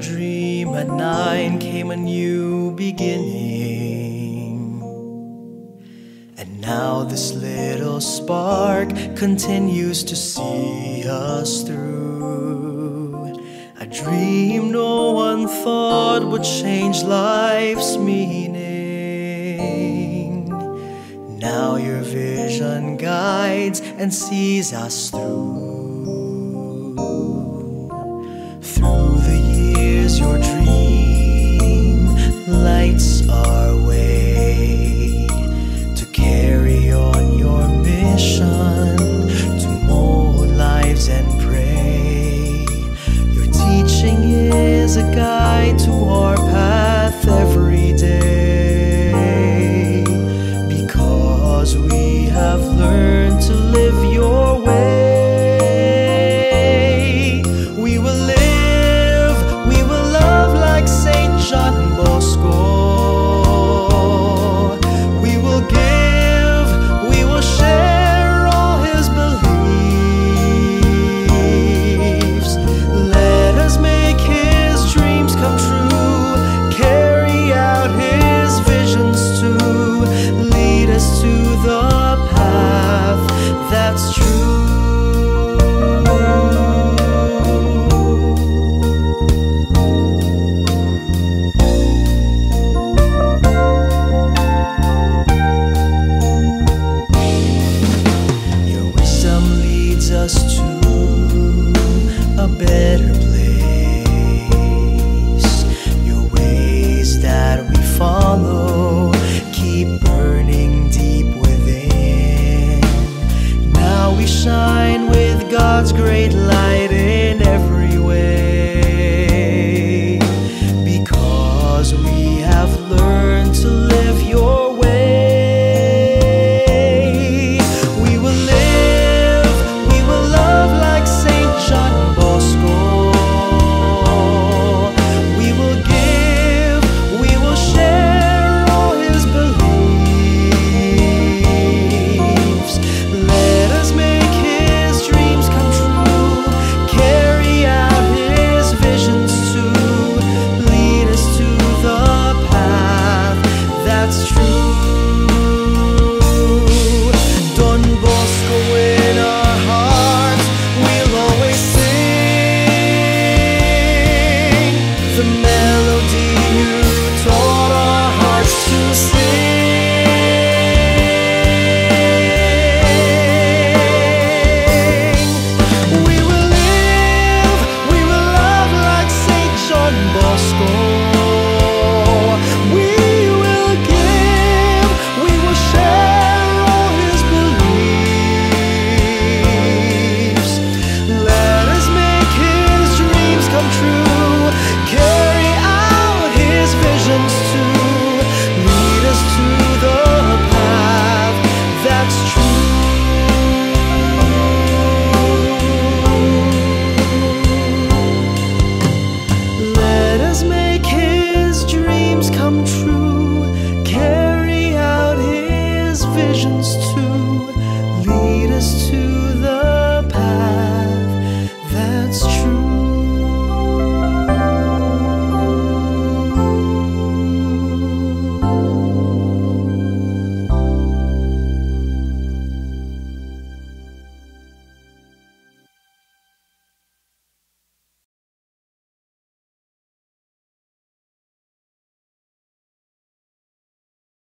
dream at nine came a new beginning. And now this little spark continues to see us through. A dream no one thought would change life's meaning. Now your vision guides and sees us through. we shine with God's great light.